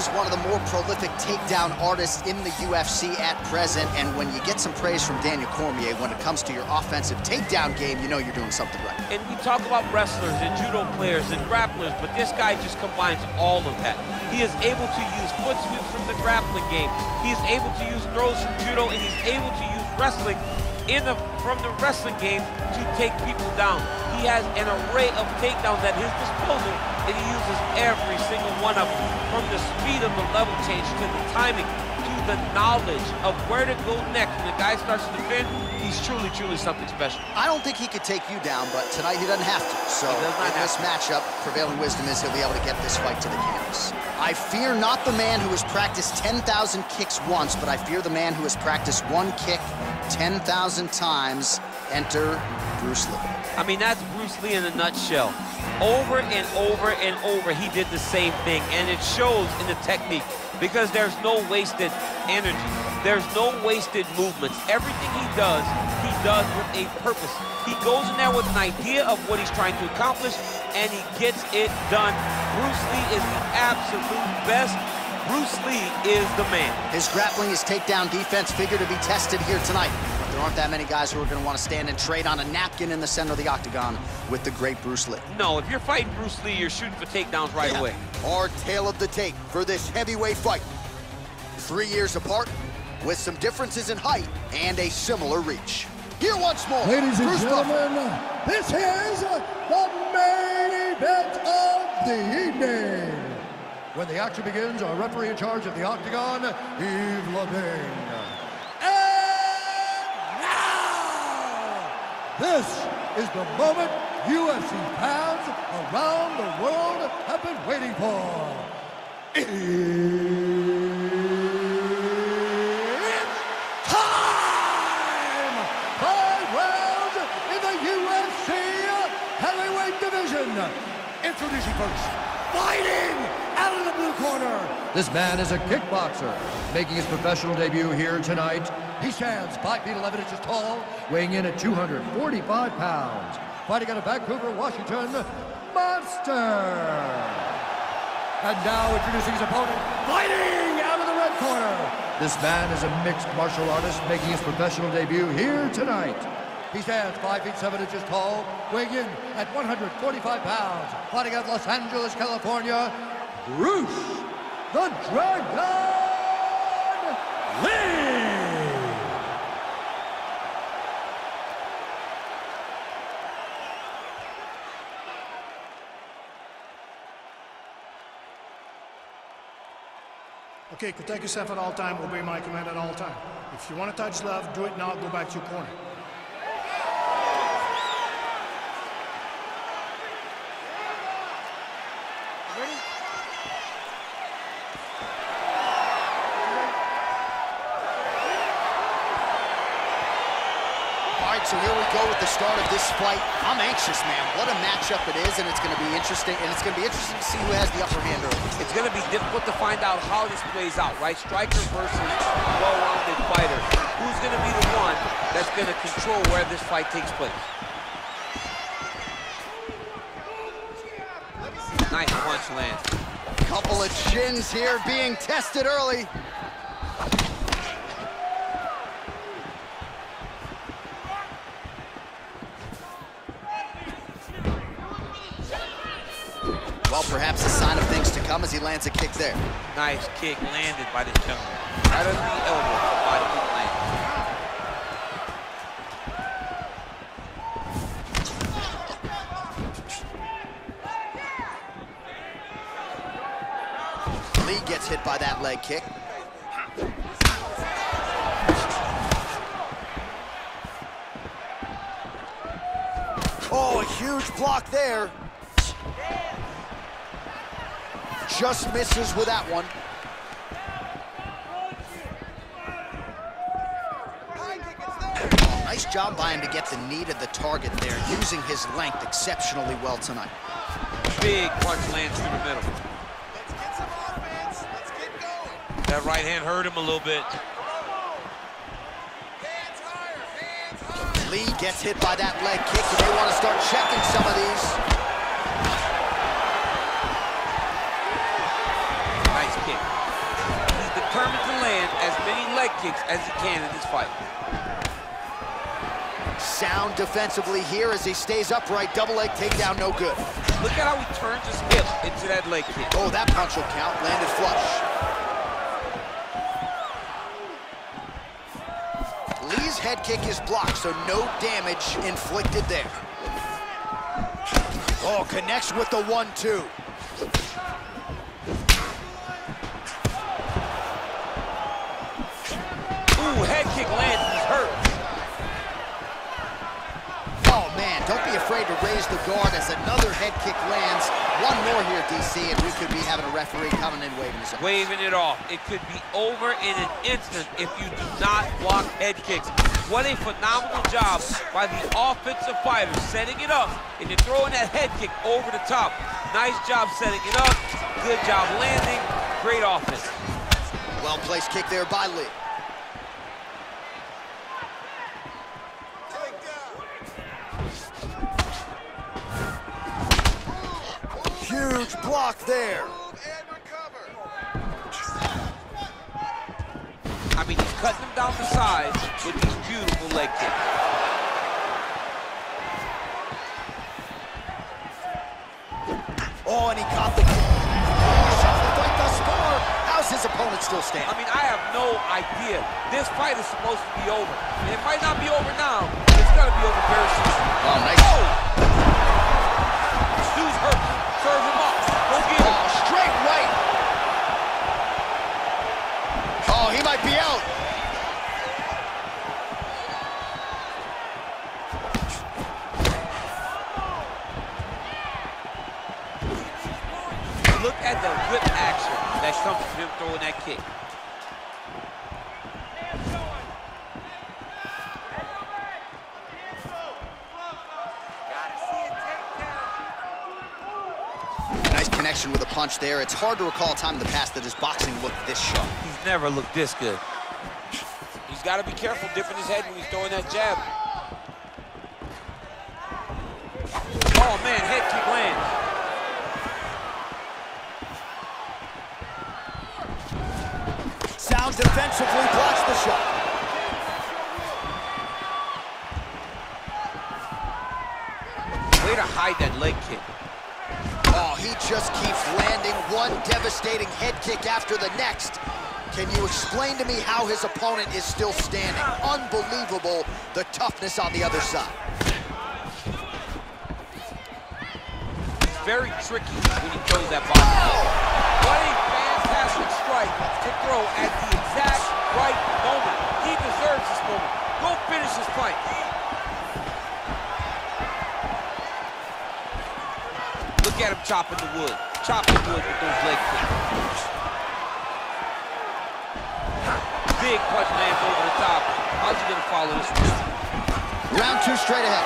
is one of the more prolific takedown artists in the UFC at present, and when you get some praise from Daniel Cormier when it comes to your offensive takedown game, you know you're doing something right. And we talk about wrestlers and judo players and grapplers, but this guy just combines all of that. He is able to use foot sweeps from the grappling game. He is able to use throws from judo, and he's able to use wrestling in the from the wrestling game to take people down. He has an array of takedowns at his disposal, and he uses every single one of them, from the speed of the level change to the timing to the knowledge of where to go next. When the guy starts to defend, he's truly, truly something special. I don't think he could take you down, but tonight he doesn't have to. So in this matchup, prevailing wisdom is he'll be able to get this fight to the canvas. I fear not the man who has practiced 10,000 kicks once, but I fear the man who has practiced one kick 10,000 times. Enter Bruce Lee. I mean, that's Bruce Lee in a nutshell. Over and over and over, he did the same thing, and it shows in the technique because there's no wasted energy. There's no wasted movements. Everything he does, he does with a purpose. He goes in there with an idea of what he's trying to accomplish, and he gets it done. Bruce Lee is the absolute best. Bruce Lee is the man. His grappling, his takedown defense figure to be tested here tonight. But there aren't that many guys who are going to want to stand and trade on a napkin in the center of the octagon with the great Bruce Lee. No, if you're fighting Bruce Lee, you're shooting for takedowns right yeah. away. Our tale of the tape for this heavyweight fight. Three years apart, with some differences in height and a similar reach. Here once more, Ladies and Bruce gentlemen, Buffer. this is the main event of the evening. When the action begins, our referee in charge of the Octagon, Yves Lavigne. This is the moment UFC fans around the world have been waiting for. It's time! Five rounds in the UFC heavyweight division. Introducing first, fighting out of the blue corner. This man is a kickboxer, making his professional debut here tonight. He stands 5 feet 11 inches tall, weighing in at 245 pounds. Fighting out of Vancouver, Washington, Monster. And now introducing his opponent, fighting out of the red corner. This man is a mixed martial artist making his professional debut here tonight. He stands 5 feet 7 inches tall, weighing in at 145 pounds. Fighting out of Los Angeles, California, Bruce the Dragon Lee. Okay, protect yourself at all time, obey my command at all time. If you want to touch love, do it now, go back to your corner. Ready? All right, so here we go with the start of this fight. I'm anxious, man. What a matchup it is, and it's going to be interesting. And it's going to be interesting to see who has the upper hand early. It's going to be difficult to find out how this plays out, right? Striker versus well-rounded fighter. Who's going to be the one that's going to control where this fight takes place? Nice punch lands. Couple of chins here being tested early. Well, perhaps a sign of things to come as he lands a kick there. Nice kick landed by this gentleman. Right under the elbow, the body kick lands. Lee gets hit by that leg kick. Oh, a huge block there. Just misses with that one. Nice job by him to get the knee to the target there, using his length exceptionally well tonight. Big punch lands through the middle. That right hand hurt him a little bit. Lee gets hit by that leg kick. You may want to start checking some of these. Leg kicks as he can in this fight. Sound defensively here as he stays upright. Double leg takedown, no good. Look at how he turns his hip into that leg kick. Oh, that punch will count. Landed flush. Lee's head kick is blocked, so no damage inflicted there. Oh, connects with the one-two. Afraid to raise the guard as another head kick lands. One more here, DC, and we could be having a referee coming in waving his arm. Waving it off. It could be over in an instant if you do not block head kicks. What a phenomenal job by the offensive fighter, setting it up and then throwing that head kick over the top. Nice job setting it up. Good job landing. Great offense. Well-placed kick there by Lee. Huge block there. I mean, he's cutting them down the sides with these beautiful leg kicks. Oh, and he caught the kick. The far. How's his opponent still standing? I mean, I have no idea. This fight is supposed to be over. And it might not be over now. It's got to be over very soon. Oh, nice. Oh! Dude's hurt. Serve him up. Go get him. Oh, straight right. Oh, he might be out. Look at the whip action that comes from him throwing that kick. Nice connection with a punch there. It's hard to recall a time in the past that his boxing looked this sharp. He's never looked this good. He's got to be careful dipping his head when he's throwing that jab. Oh, man, head kick lands. Sound defensively blocks the shot. Way to hide that leg kick. Oh, he just keeps landing one devastating head kick after the next. Can you explain to me how his opponent is still standing? Unbelievable, the toughness on the other side. It's very tricky when he throws that body. Oh! What a fantastic strike to throw at the exact right moment. He deserves this moment. Go finish this fight. Look at him chopping the wood. Chopping wood with those leg kicks. Big punch lands over the top. How's he gonna follow this one? Round two straight ahead.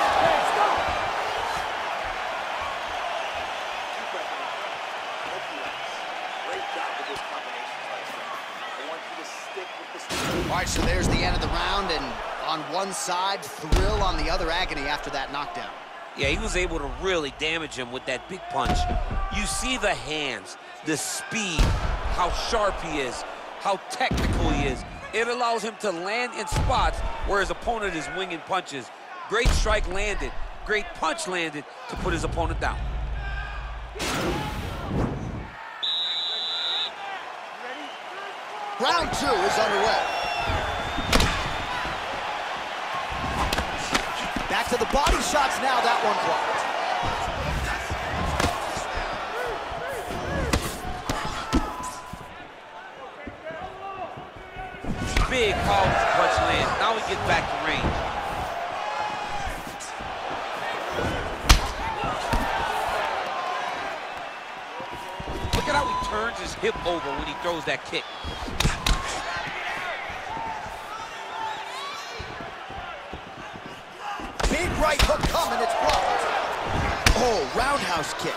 All right, so there's the end of the round, and on one side, thrill, on the other, agony after that knockdown. Yeah, he was able to really damage him with that big punch. You see the hands, the speed, how sharp he is, how technical he is. It allows him to land in spots where his opponent is winging punches. Great strike landed, great punch landed to put his opponent down. Round two is underway. To the body shots now, that one blocked. Big powerful punch lands. Now he gets back to range. Look at how he turns his hip over when he throws that kick. Right hook coming, it's blocked. Oh, roundhouse kick.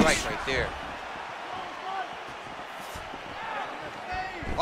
All All right,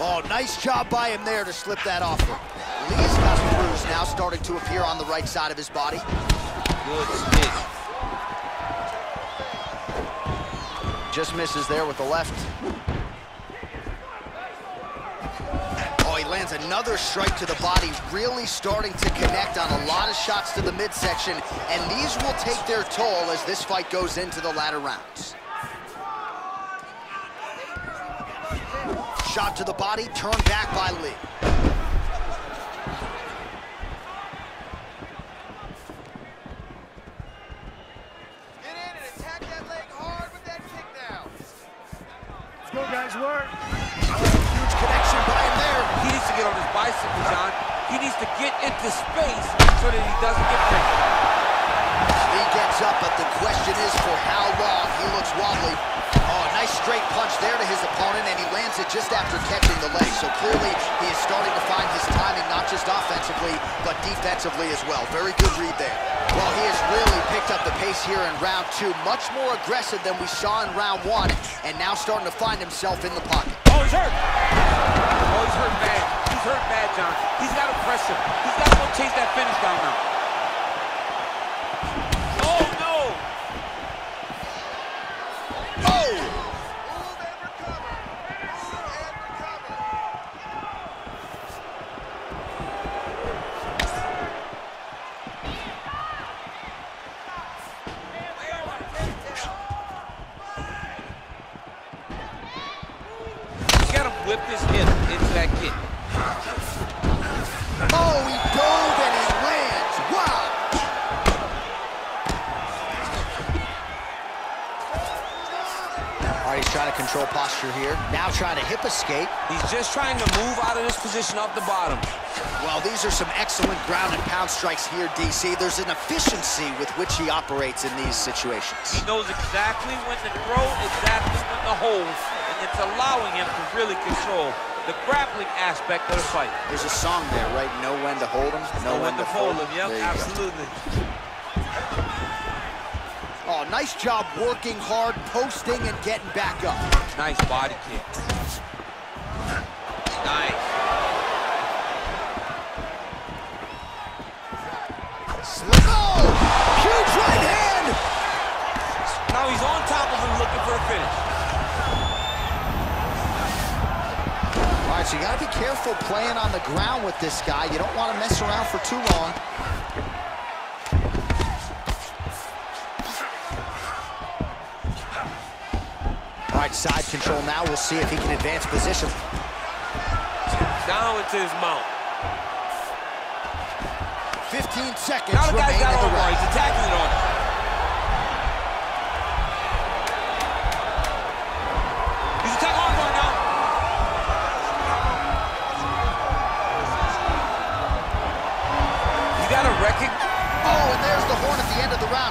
Oh, nice job by him there to slip that off him. Lee's got a bruise now starting to appear on the right side of his body. Good stick. Just misses there with the left. Oh, he lands another strike to the body, really starting to connect on a lot of shots to the midsection, and these will take their toll as this fight goes into the latter rounds. Shot to the body, turned back by Lee. Get in and attack that leg hard with that kick now. Let's go, guys, work. Huge connection by him there. He needs to get on his bicycle, John. He needs to get into space so that he doesn't get picked. Lee gets up, but the question is for how long. He looks wobbly. Oh, nice straight punch there to his opponent, and he lands it just after catching the leg. So clearly, he is starting to find his timing, not just offensively, but defensively as well. Very good read there. Well, he has really picked up the pace here in round two. Much more aggressive than we saw in round one, and now starting to find himself in the pocket. Oh, he's hurt. Oh, he's hurt bad. He's hurt bad, John. He's got to press him. He's got to go chase that finish down now. Control posture here. Now trying to hip escape. He's just trying to move out of this position off the bottom. Well, these are some excellent ground and pound strikes here, DC. There's an efficiency with which he operates in these situations. He knows exactly when to throw, exactly when to hold, and it's allowing him to really control the grappling aspect of the fight. There's a song there, right? Know when to hold him, know, know when, when, to fold him. him. Yep, absolutely. Oh, nice job working hard, posting, and getting back up. Nice body kick. Nice. Oh! Huge right hand! Now he's on top of him looking for a finish. All right, so you got to be careful playing on the ground with this guy. You don't want to mess around for too long. Right, side control now. We'll see if he can advance position. Down into his mount. 15 seconds now the guy's got over. He's attacking it on.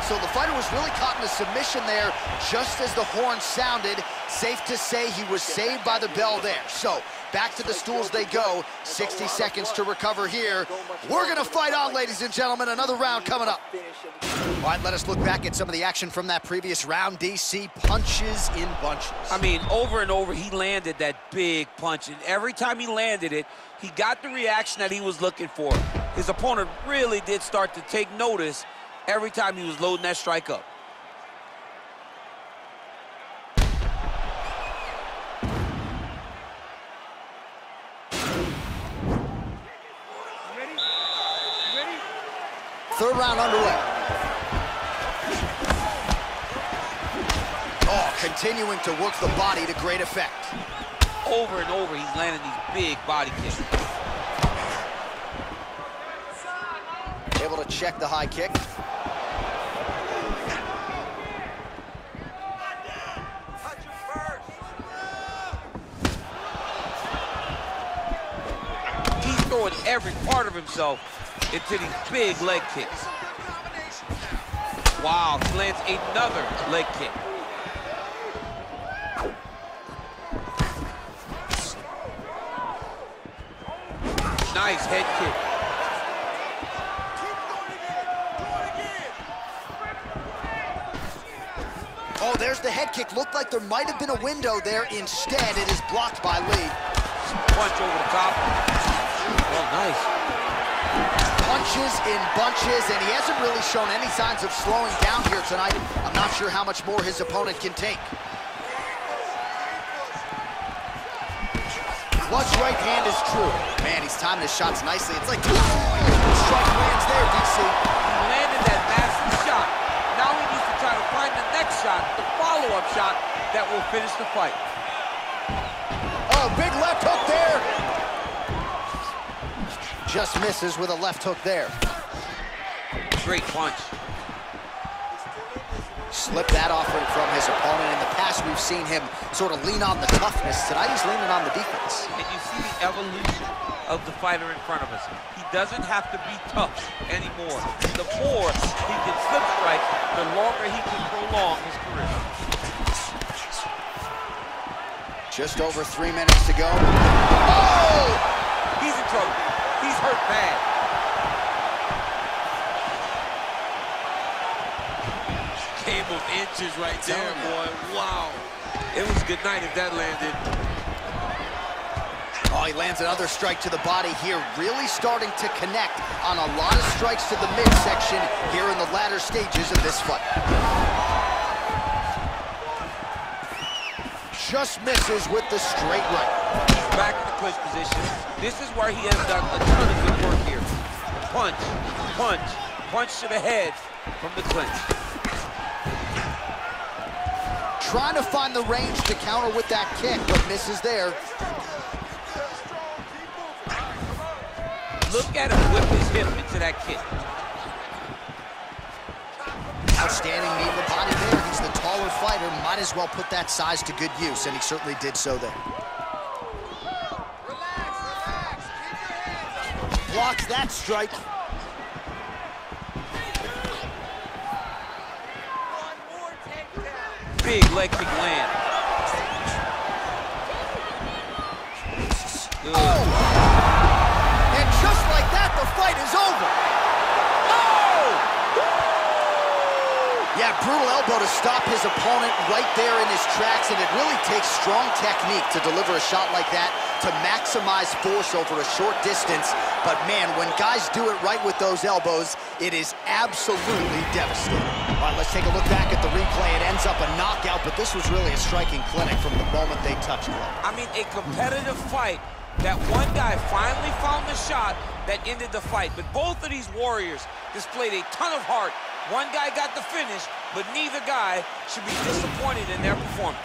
So the fighter was really caught in a submission there just as the horn sounded. Safe to say he was saved by the bell there. So back to the stools they go. 60 seconds to recover here. We're going to fight on, ladies and gentlemen. Another round coming up. All right, let us look back at some of the action from that previous round. DC punches in bunches. I mean, over and over, he landed that big punch. And every time he landed it, he got the reaction that he was looking for. His opponent really did start to take notice every time he was loading that strike up. Third round underway. Oh, continuing to work the body to great effect. Over and over, he's landing these big body kicks. Able to check the high kick. He's throwing every part of himself into these big leg kicks. Wow, he lands another leg kick. Nice head kick. Oh, there's the head kick. Looked like there might have been a window there. Instead, it is blocked by Lee. Punch over the top. Oh, nice. Punches in bunches, and he hasn't really shown any signs of slowing down here tonight. I'm not sure how much more his opponent can take. Clutch right hand is true. Man, he's timing his shots nicely. It's like, strike lands there, DC. He landed that massive shot. Now he needs to try to find the next shot, the follow-up shot that will finish the fight. Just misses with a left hook there. Great punch. Slip that offering from his opponent. In the past, we've seen him sort of lean on the toughness. Tonight, he's leaning on the defense. And you see the evolution of the fighter in front of us. He doesn't have to be tough anymore. The more he can slip strike, the longer he can prolong his career. Just over three minutes to go. Oh! He's in trouble. He's hurt bad. Game of inches right there, boy. Wow. It was a good night if that landed. Oh, he lands another strike to the body here, really starting to connect on a lot of strikes to the midsection here in the latter stages of this fight. Just misses with the straight right. Back in the clinch position. This is where he has done a ton of good work here. Punch, punch, punch to the head from the clinch. Trying to find the range to counter with that kick, but misses there. Look at him whip his hip into that kick. Outstanding knee the body there. He's the taller fighter. Might as well put that size to good use, and he certainly did so there. Blocks that strike. Big leg kick land. Good. Oh! And just like that, the fight is over. Oh! Yeah, brutal elbow to stop his opponent right there in his tracks, and it really takes strong technique to deliver a shot like that to maximize force over a short distance. But man, when guys do it right with those elbows, it is absolutely devastating. All right, let's take a look back at the replay. It ends up a knockout, but this was really a striking clinic from the moment they touched glove. I mean, a competitive fight that one guy finally found the shot that ended the fight. But both of these warriors displayed a ton of heart. One guy got the finish, but neither guy should be disappointed in their performance.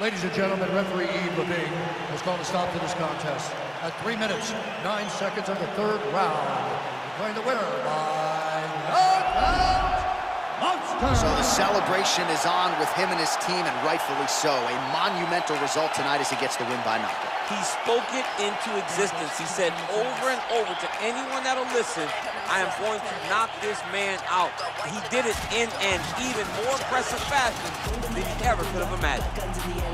Ladies and gentlemen, referee Yves Lavigne has called a stop to this contest at 3 minutes, 9 seconds of the third round. Declaring the winner by! So the celebration is on with him and his team, and rightfully so. A monumental result tonight as he gets the win by knockout. He spoke it into existence. He said over and over to anyone that'll listen, I am going to knock this man out. He did it in an even more impressive fashion than he ever could have imagined.